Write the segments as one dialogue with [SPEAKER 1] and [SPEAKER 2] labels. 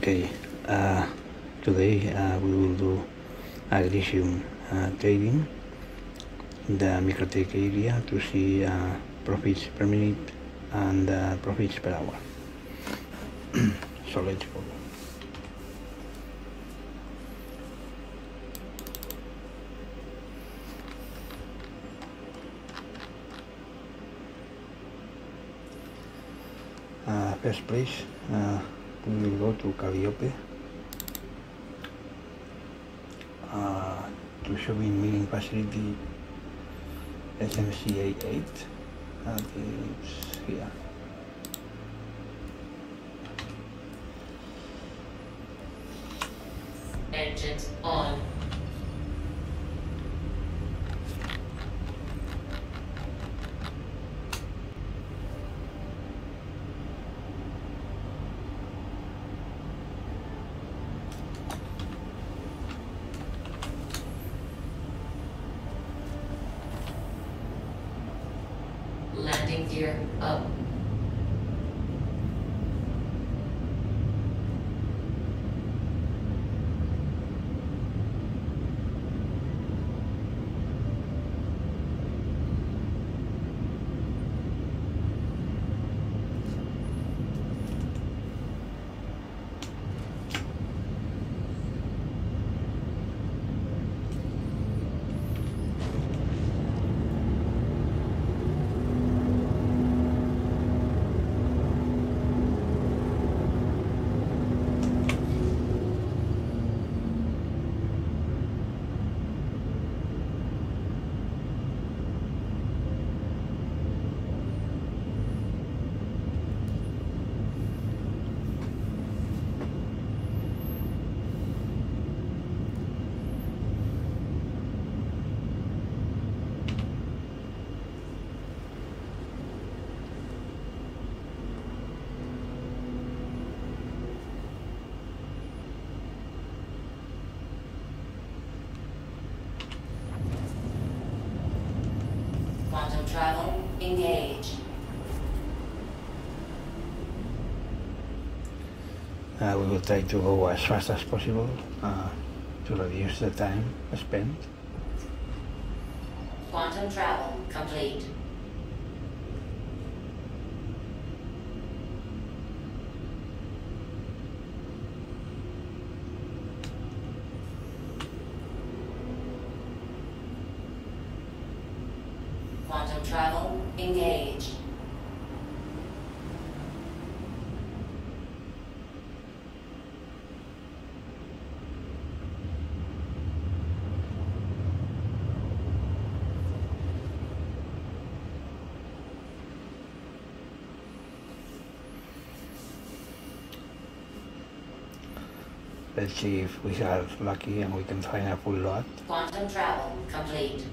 [SPEAKER 1] Okay, uh, today uh, we will do agricium uh, trading in the microtech area to see uh, profits per minute and uh, profits per hour. so let's go. Uh, first place, uh, we will go to Calliope uh, to Shubin Mining facility SMCA 8 and it's here.
[SPEAKER 2] Engines on. Gear up. Quantum travel engage.
[SPEAKER 1] Uh, we will try to go as fast as possible uh, to reduce the time spent.
[SPEAKER 2] Quantum travel complete. Quantum travel engage.
[SPEAKER 1] Let's see if we are lucky and we can find a full lot.
[SPEAKER 2] Quantum travel complete.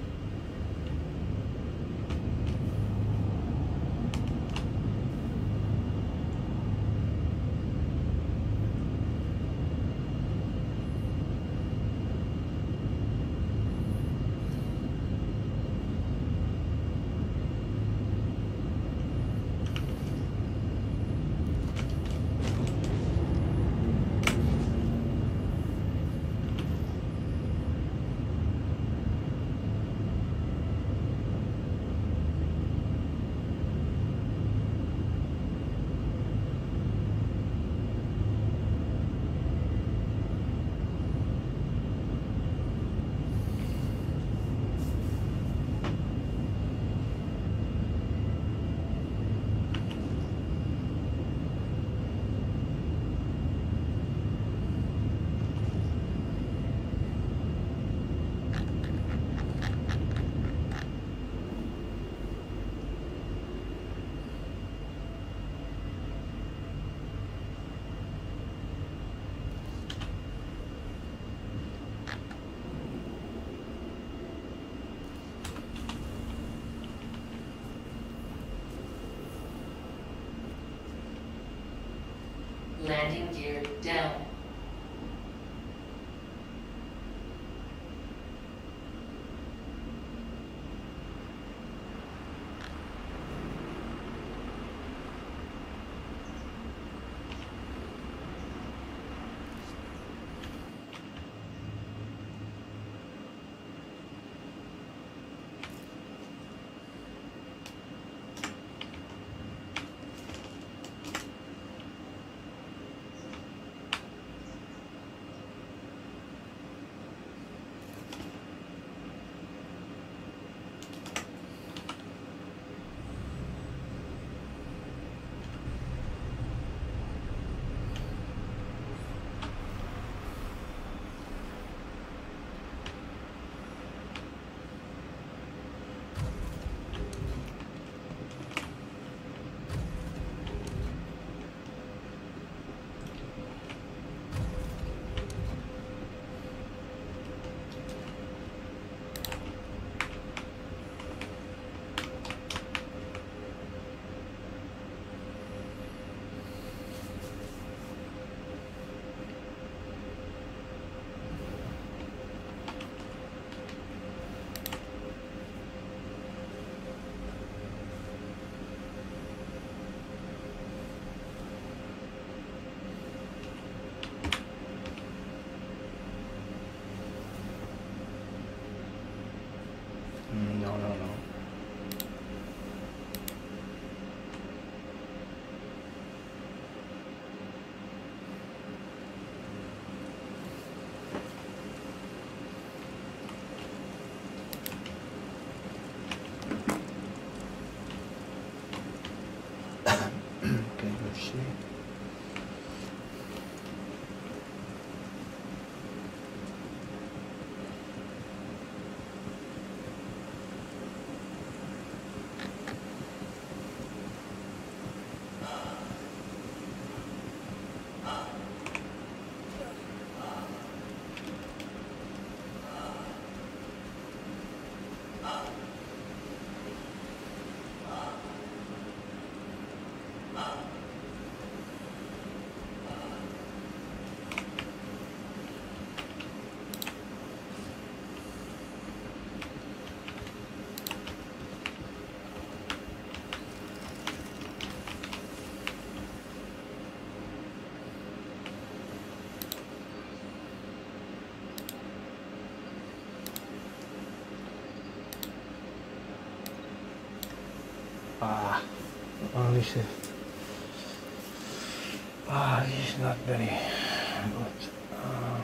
[SPEAKER 1] Ah, this is not very good. Uh,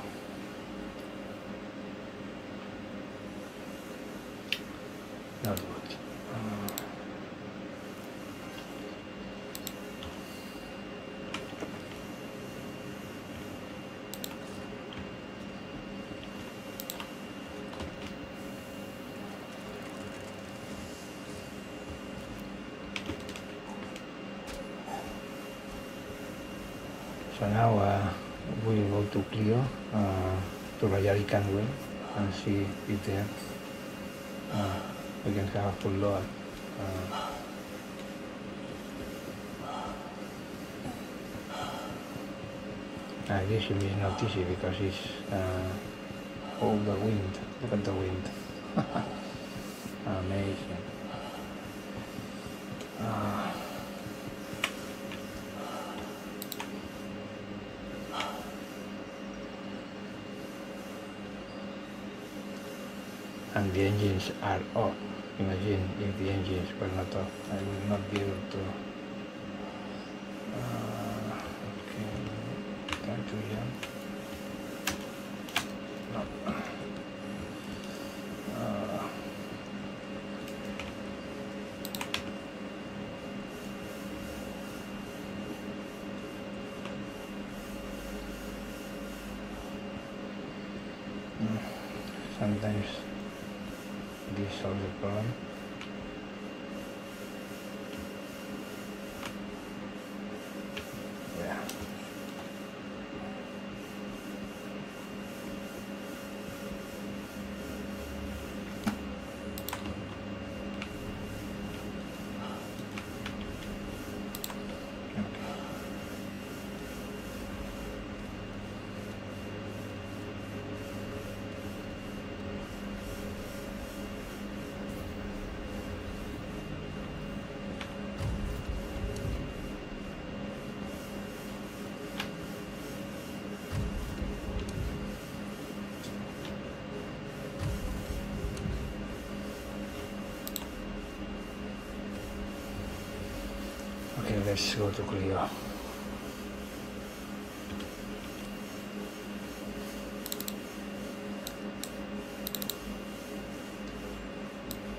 [SPEAKER 1] not good. Uh, So now uh, we will go to Clio, uh, to Rayari Cantwell and see if there uh, we can have a full load. Uh, guess it is not easy because it's uh, all the wind. Look at the wind. Amazing. Uh, and the engines are off. Imagine if the engines were not off, I would not be able to. Uh, okay, time to jump. No. Uh, mm, sometimes this solves the Okay, let's go to Clio.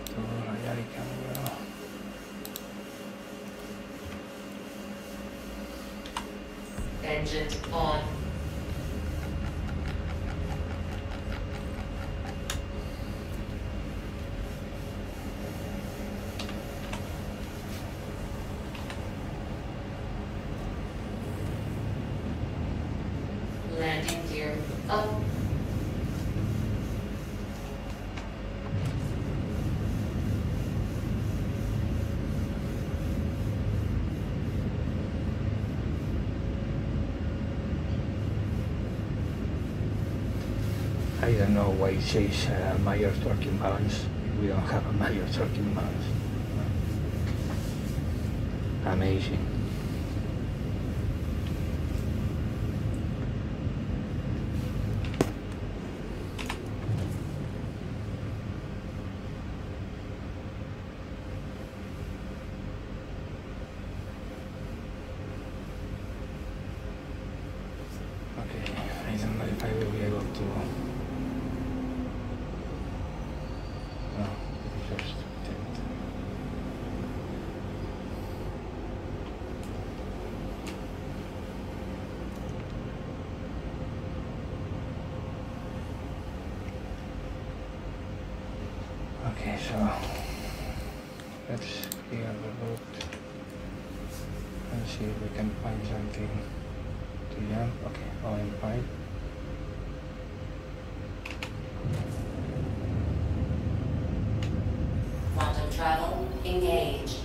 [SPEAKER 1] To Rayari Cantwell.
[SPEAKER 2] Engines on. Landing gear up.
[SPEAKER 1] I don't know why it says uh, major torque imbalance. We don't have a major torque imbalance. Amazing. Okay, I don't know if I will be able to. No, just attempt. Okay, so let's clear the road and see if we can find something to jump. Okay, all in pipe.
[SPEAKER 2] Quantum travel engaged.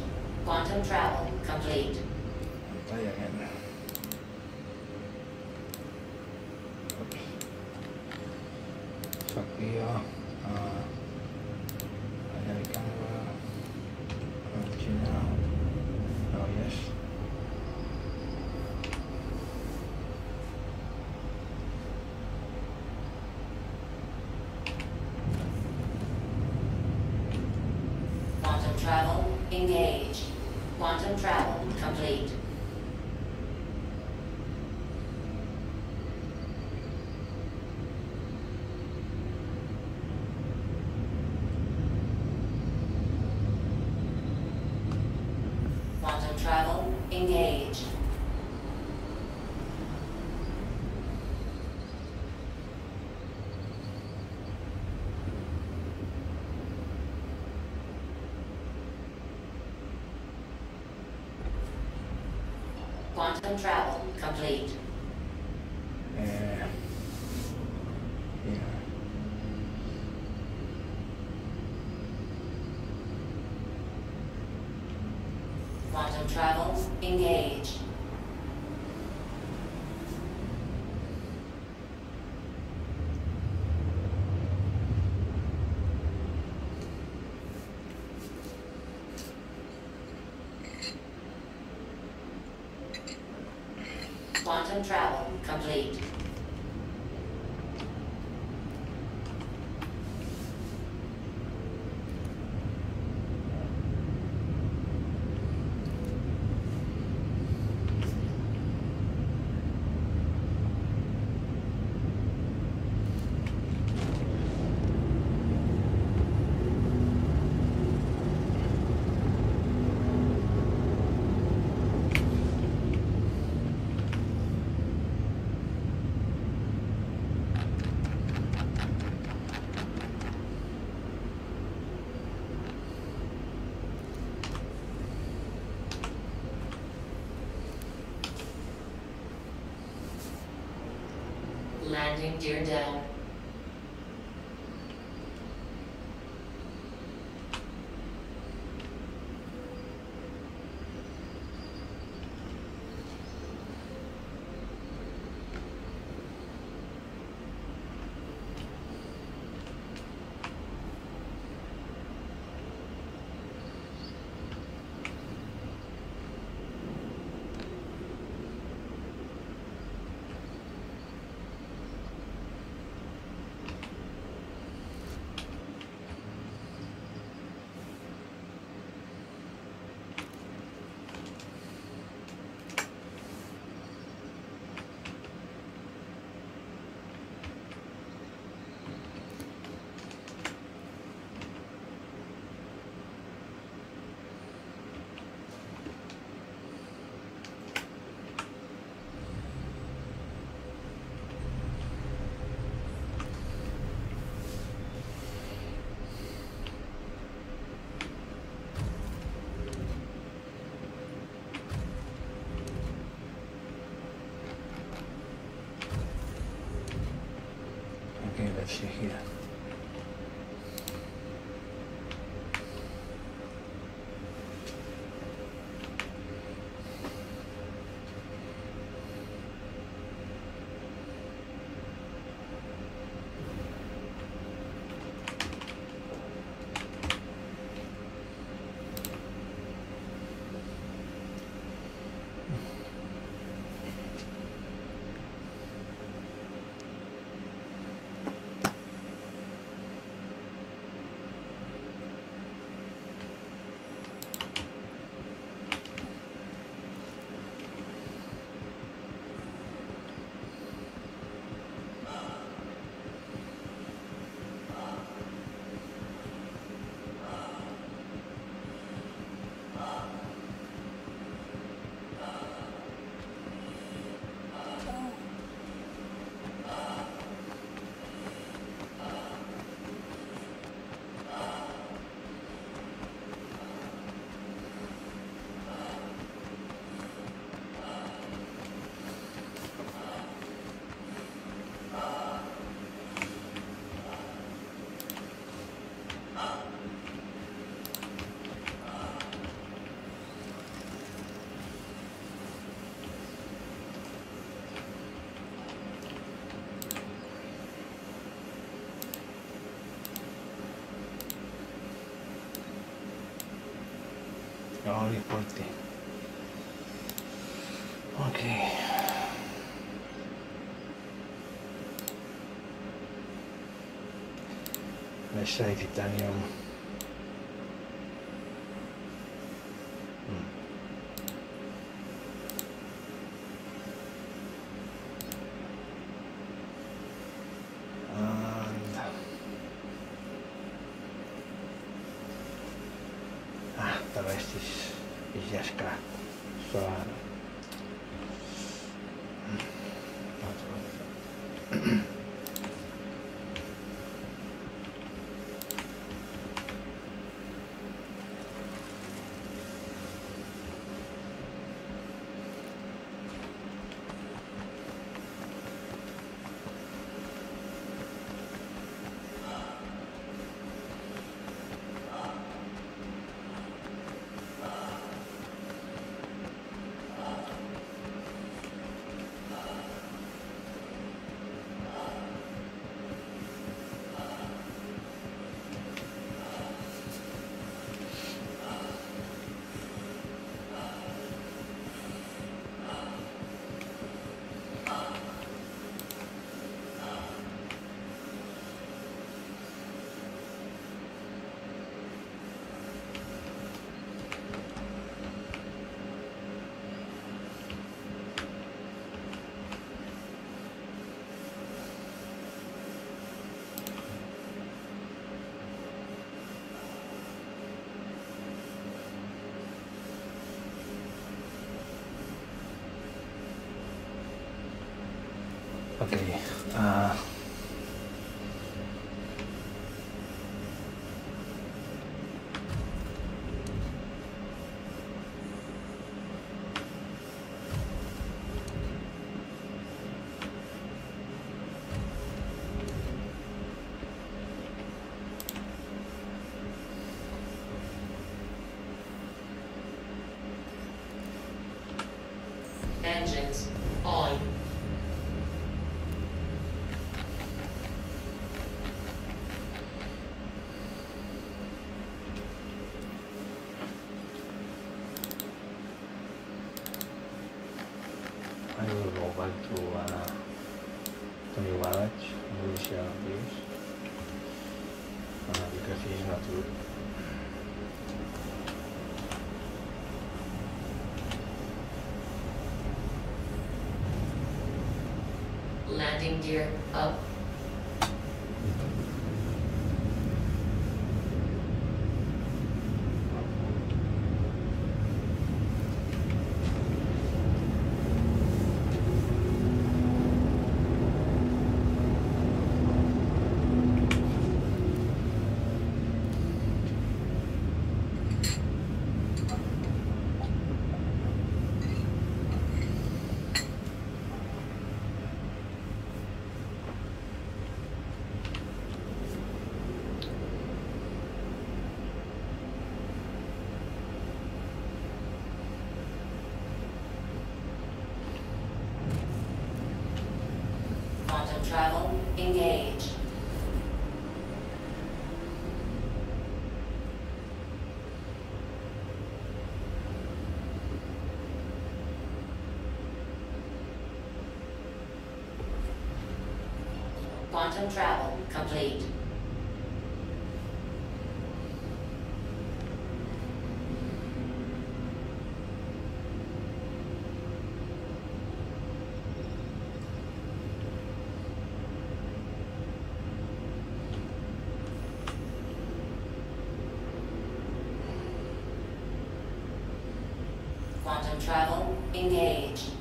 [SPEAKER 2] Quantum travel complete.
[SPEAKER 1] Try again. Oops. So Clio, uh, Rayari Cantwell, Virginia. Oh yes.
[SPEAKER 2] Quantum travel engaged. Quantum travel complete. Quantum travel engaged. Travel complete.
[SPEAKER 1] Yeah.
[SPEAKER 2] Quantum travel engaged. Quantum travel complete. Landing gear down.
[SPEAKER 1] Oh, riporti. Ok. Messa di titanium. Okay. Uh,
[SPEAKER 2] Landing gear up. Quantum travel engage. Quantum travel complete. Quantum travel engage.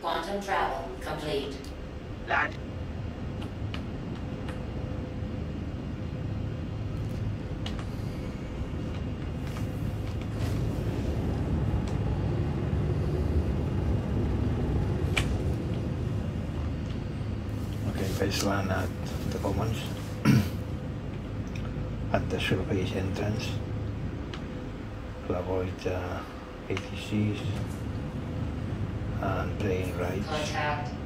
[SPEAKER 2] Quantum travel complete.
[SPEAKER 3] Land.
[SPEAKER 1] Okay, baseline at the commons. at the surface entrance to avoid uh, ATCs and plane rides.
[SPEAKER 2] Contact.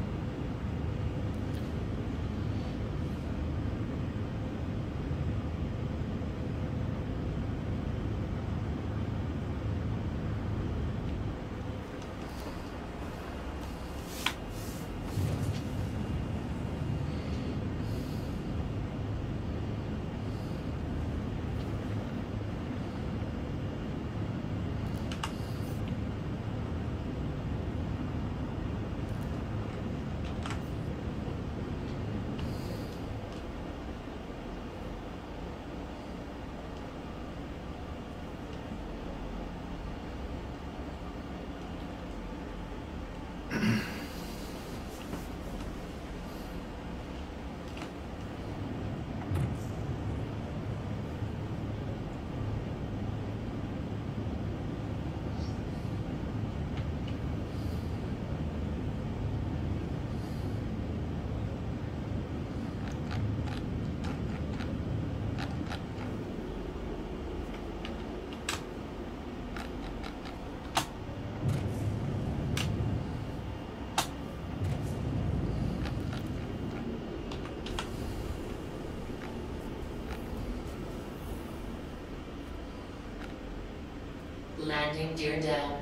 [SPEAKER 2] landing, Deerdale,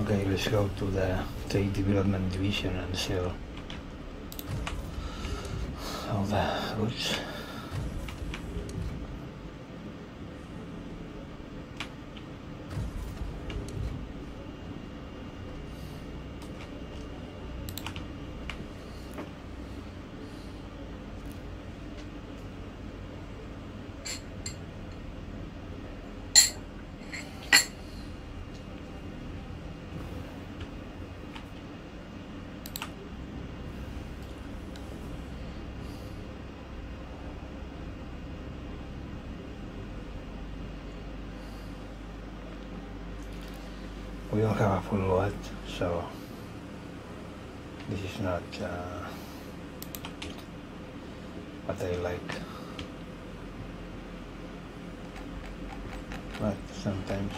[SPEAKER 1] Okay, let's go to the trade development division and sell all the goods. We don't have a full load, so this is not uh, what I like. But sometimes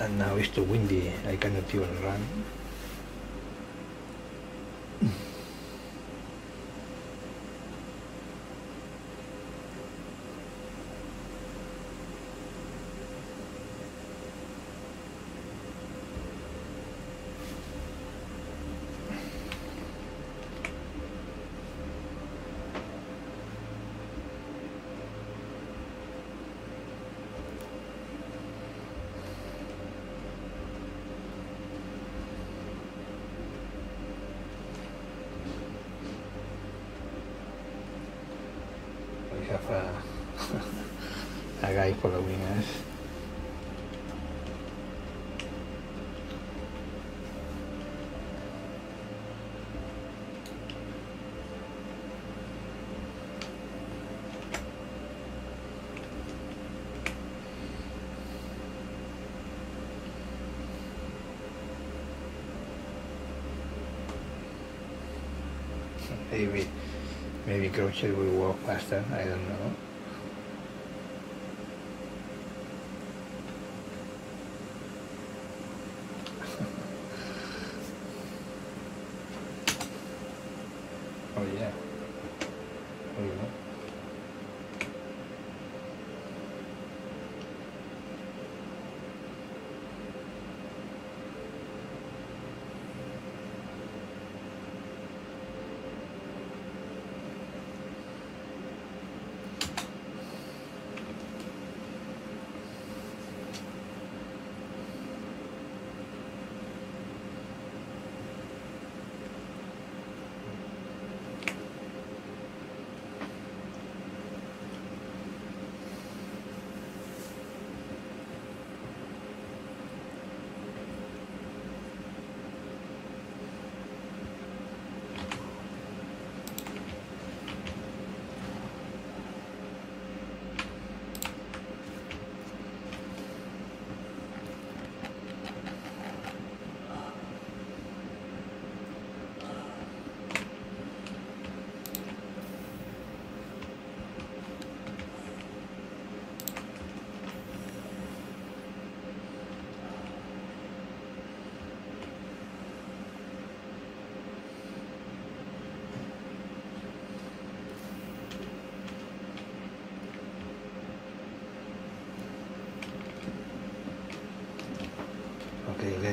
[SPEAKER 1] And now it's too windy, I cannot even run. We have a, a guy following us. Maybe, maybe Crochet will walk faster. I don't know. oh yeah. Oh yeah.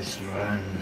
[SPEAKER 1] Let's run.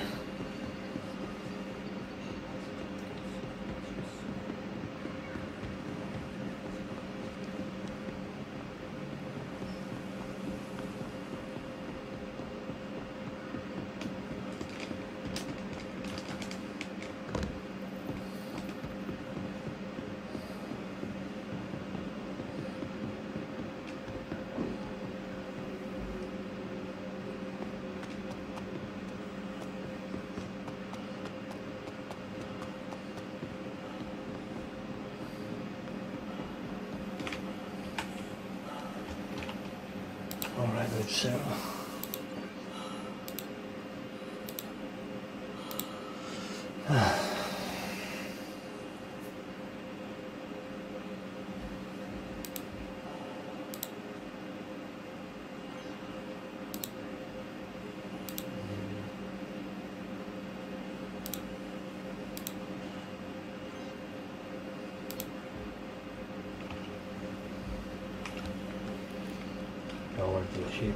[SPEAKER 1] 去。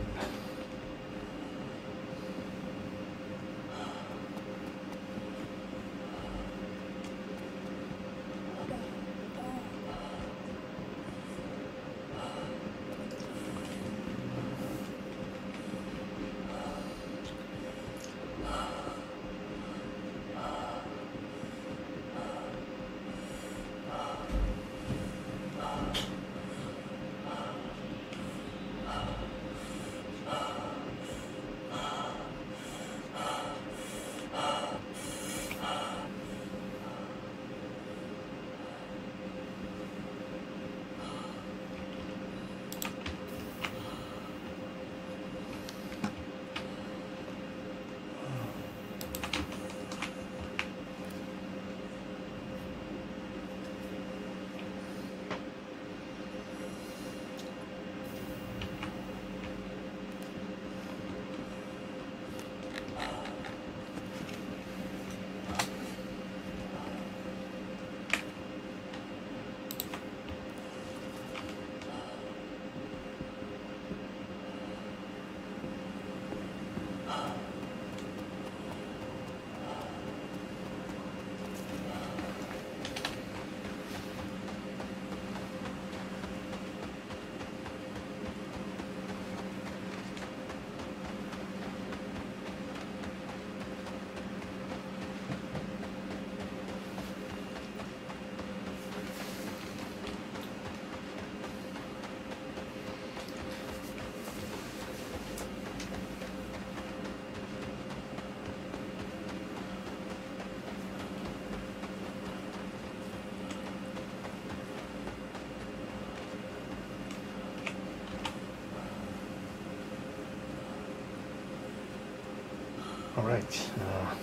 [SPEAKER 1] Right. Uh,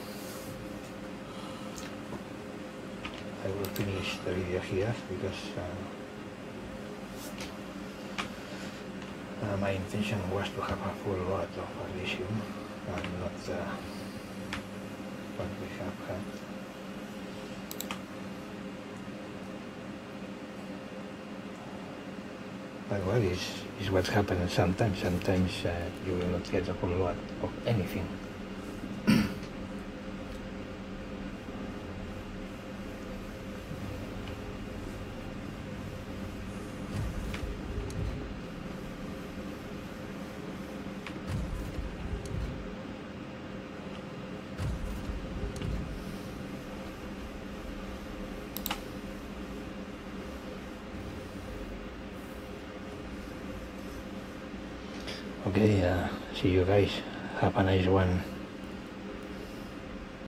[SPEAKER 1] I will finish the video here because uh, uh, my intention was to have a full lot of agricium and not uh, what we have had. But well, it's, it's what's happening sometimes. Sometimes uh, you will not get a whole lot of anything. Okay, uh, see you guys. Have a nice one.